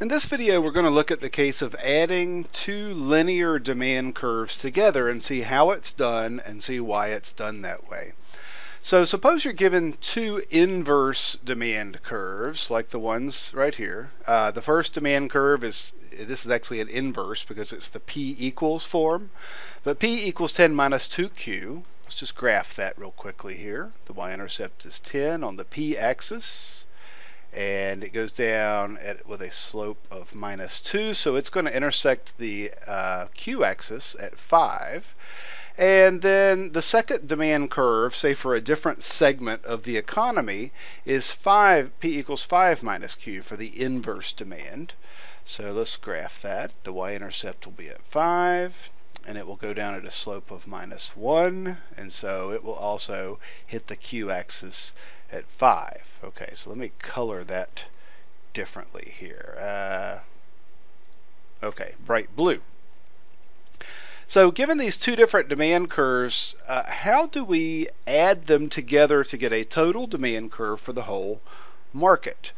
In this video we're going to look at the case of adding two linear demand curves together and see how it's done and see why it's done that way. So suppose you're given two inverse demand curves like the ones right here. Uh, the first demand curve is, this is actually an inverse because it's the P equals form. But P equals 10 minus 2Q. Let's just graph that real quickly here. The y-intercept is 10 on the P axis and it goes down at, with a slope of minus 2 so it's going to intersect the uh, q-axis at 5 and then the second demand curve say for a different segment of the economy is 5 p equals 5 minus q for the inverse demand. So let's graph that. The y-intercept will be at 5 and it will go down at a slope of minus 1 and so it will also hit the q-axis at 5. Okay, so let me color that differently here. Uh, okay, bright blue. So given these two different demand curves, uh, how do we add them together to get a total demand curve for the whole market?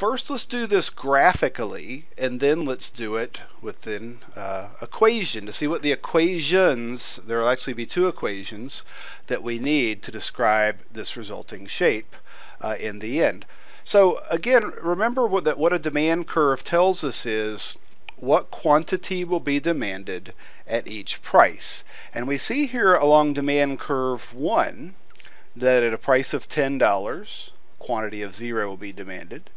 First, let's do this graphically, and then let's do it within uh, equation to see what the equations, there will actually be two equations that we need to describe this resulting shape uh, in the end. So again, remember what, that what a demand curve tells us is what quantity will be demanded at each price. And we see here along demand curve 1 that at a price of $10, quantity of 0 will be demanded.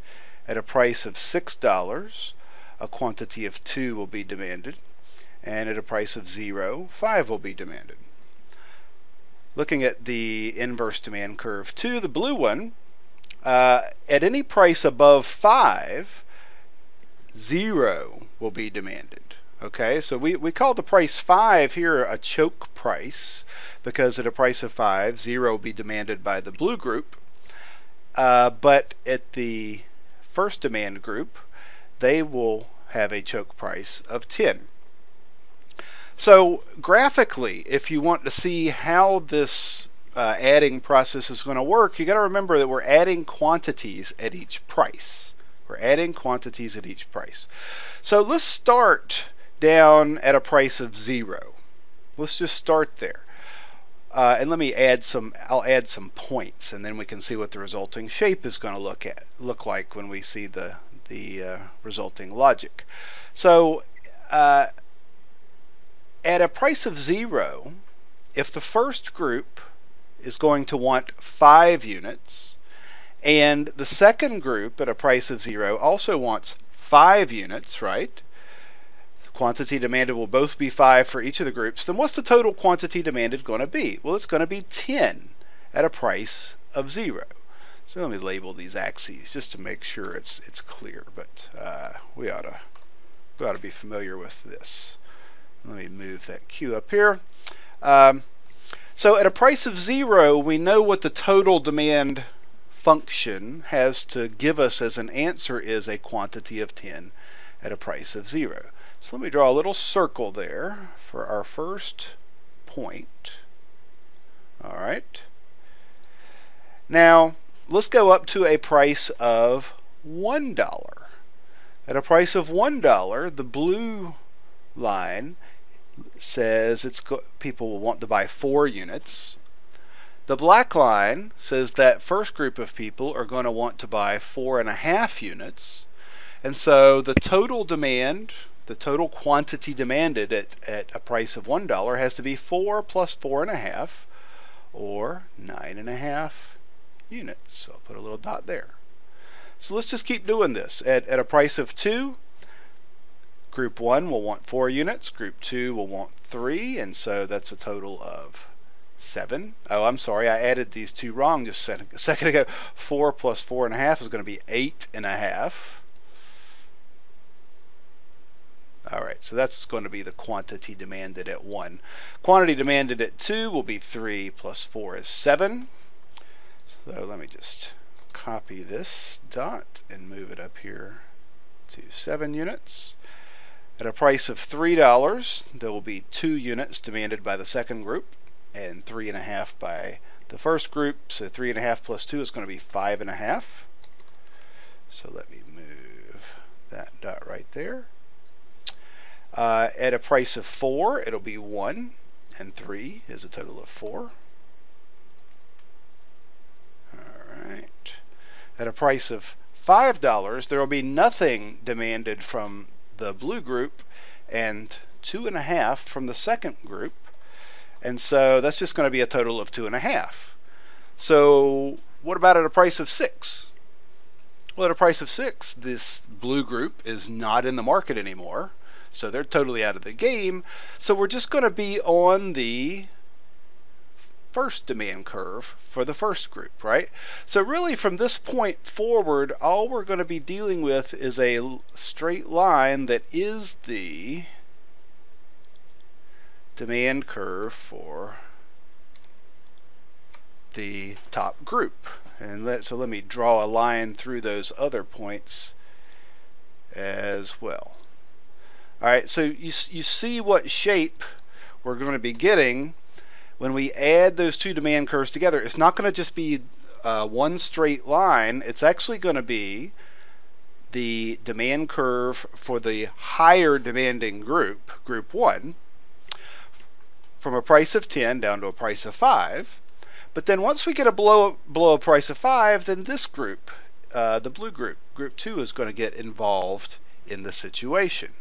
At a price of $6, a quantity of 2 will be demanded, and at a price of 0, 5 will be demanded. Looking at the inverse demand curve 2, the blue one, uh, at any price above 5, 0 will be demanded. Okay, so we, we call the price 5 here a choke price because at a price of 5, 0 will be demanded by the blue group. Uh, but at the first demand group, they will have a choke price of 10. So graphically, if you want to see how this uh, adding process is going to work, you got to remember that we're adding quantities at each price. We're adding quantities at each price. So let's start down at a price of zero. Let's just start there. Uh, and let me add some, I'll add some points and then we can see what the resulting shape is going to look at, look like when we see the, the uh, resulting logic. So uh, at a price of zero, if the first group is going to want five units and the second group at a price of zero also wants five units, right? Quantity demanded will both be 5 for each of the groups, then what's the total quantity demanded going to be? Well, it's going to be 10 at a price of 0. So let me label these axes just to make sure it's it's clear, but uh, we ought to we ought to be familiar with this. Let me move that Q up here. Um, so at a price of 0, we know what the total demand function has to give us as an answer is a quantity of 10 at a price of 0. So let me draw a little circle there for our first point. All right. Now, let's go up to a price of $1. At a price of $1, the blue line says it's people will want to buy four units. The black line says that first group of people are going to want to buy four and a half units. And so the total demand the total quantity demanded at, at a price of $1 has to be 4 plus 4.5 or 9.5 units. So I'll put a little dot there. So let's just keep doing this. At, at a price of 2, group 1 will want 4 units, group 2 will want 3, and so that's a total of 7. Oh, I'm sorry, I added these two wrong just a second ago. 4 plus 4.5 is going to be 8.5. All right, so that's going to be the quantity demanded at 1. Quantity demanded at 2 will be 3 plus 4 is 7. So let me just copy this dot and move it up here to 7 units. At a price of $3, there will be 2 units demanded by the second group and 3.5 by the first group. So 3.5 plus 2 is going to be 5.5. So let me move that dot right there. Uh, at a price of 4, it'll be 1, and 3 is a total of 4. Alright. At a price of $5, there will be nothing demanded from the blue group, and 2.5 from the second group. And so that's just going to be a total of 2.5. So what about at a price of 6? Well, at a price of 6, this blue group is not in the market anymore. So they're totally out of the game. So we're just going to be on the first demand curve for the first group, right? So really from this point forward, all we're going to be dealing with is a straight line that is the demand curve for the top group. And let, so let me draw a line through those other points as well. All right, so you, you see what shape we're going to be getting when we add those two demand curves together. It's not going to just be uh, one straight line. It's actually going to be the demand curve for the higher demanding group, group 1, from a price of 10 down to a price of 5. But then once we get a below, below a price of 5, then this group, uh, the blue group, group 2, is going to get involved in the situation.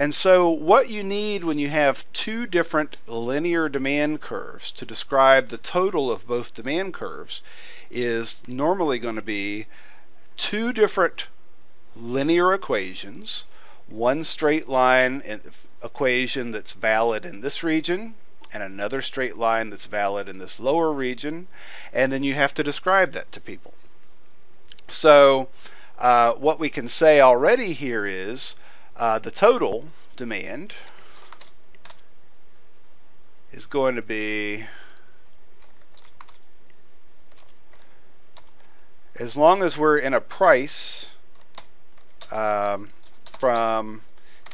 And so what you need when you have two different linear demand curves to describe the total of both demand curves is normally going to be two different linear equations, one straight line equation that's valid in this region and another straight line that's valid in this lower region, and then you have to describe that to people. So uh, what we can say already here is uh, the total demand is going to be as long as we're in a price um, from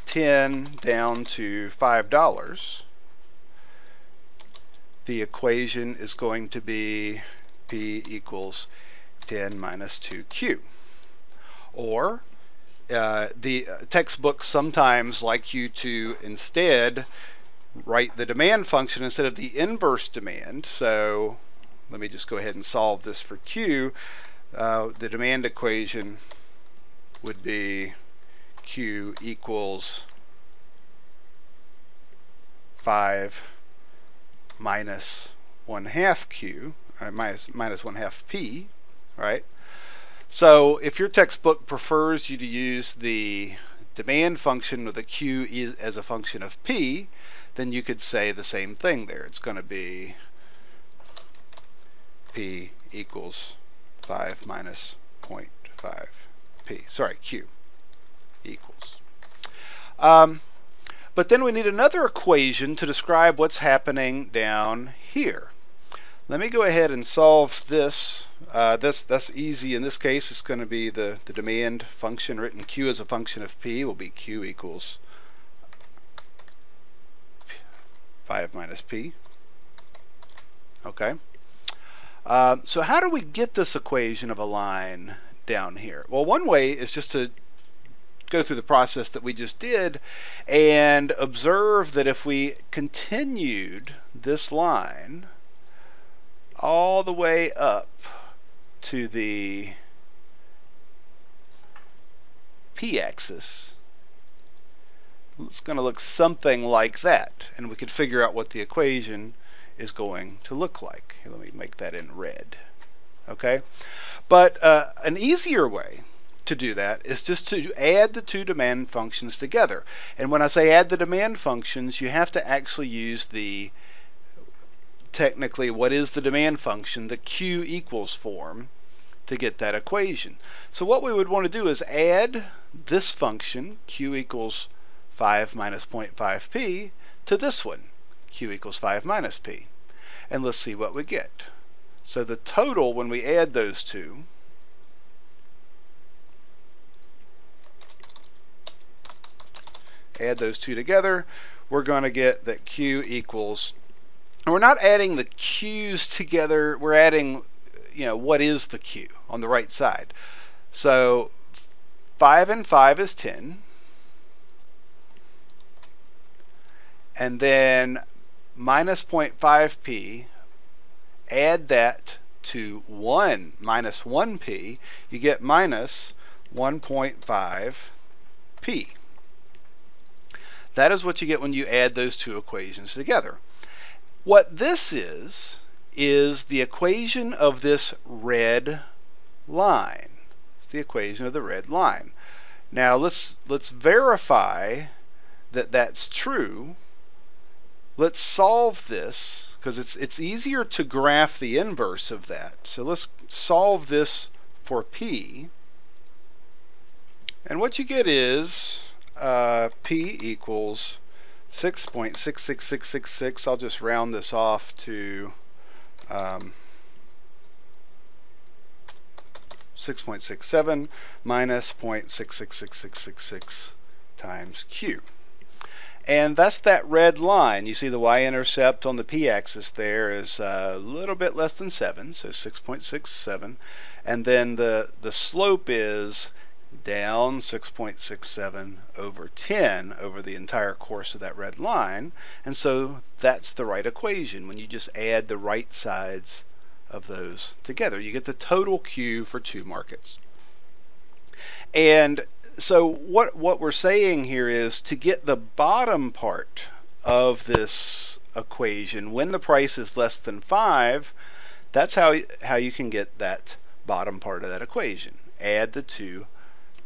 10 down to $5 the equation is going to be P equals 10 minus 2Q or uh, the textbooks sometimes like you to instead write the demand function instead of the inverse demand. So let me just go ahead and solve this for Q. Uh, the demand equation would be Q equals 5 minus 1 half Q, uh, minus, minus 1 half P, right? So if your textbook prefers you to use the demand function with a Q as a function of P, then you could say the same thing there. It's going to be P equals 5 minus 0.5 P. Sorry, Q equals. Um, but then we need another equation to describe what's happening down here. Let me go ahead and solve this. Uh, this that's easy in this case. It's going to be the, the demand function written Q as a function of P will be Q equals 5 minus P. Okay. Um, so how do we get this equation of a line down here? Well, one way is just to go through the process that we just did and observe that if we continued this line all the way up to the p-axis, it's going to look something like that. And we could figure out what the equation is going to look like. Here, let me make that in red. Okay? But uh, an easier way to do that is just to add the two demand functions together. And when I say add the demand functions, you have to actually use the technically what is the demand function, the Q equals form, to get that equation. So what we would want to do is add this function, Q equals 5 minus 0.5p, to this one, Q equals 5 minus p. And let's see what we get. So the total when we add those two add those two together, we're going to get that Q equals we're not adding the Q's together, we're adding, you know, what is the Q on the right side. So 5 and 5 is 10. And then minus 0.5p, add that to 1 minus 1p, you get minus 1.5p. That is what you get when you add those two equations together. What this is, is the equation of this red line. It's the equation of the red line. Now let's let's verify that that's true. Let's solve this because it's it's easier to graph the inverse of that. So let's solve this for p. And what you get is uh, p equals 6.66666. I'll just round this off to um, 6.67 minus 0.666666 times q. And that's that red line. You see the y-intercept on the p-axis there is a little bit less than 7, so 6.67. And then the, the slope is down 6.67 over 10 over the entire course of that red line. And so that's the right equation when you just add the right sides of those together. You get the total Q for two markets. And so what, what we're saying here is to get the bottom part of this equation, when the price is less than 5, that's how, how you can get that bottom part of that equation. Add the two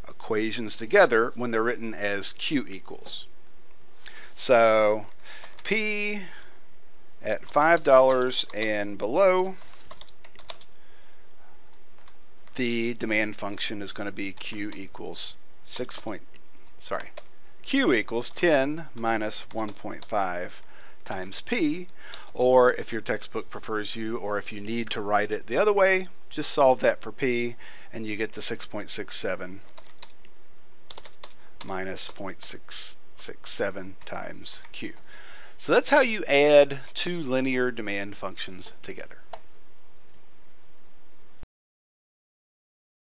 equations together when they're written as Q equals. So P at $5 and below, the demand function is going to be Q equals 6 point, sorry, Q equals 10 minus 1.5 times P, or if your textbook prefers you, or if you need to write it the other way, just solve that for P and you get the 6.67 minus 0.667 times q. So that's how you add two linear demand functions together.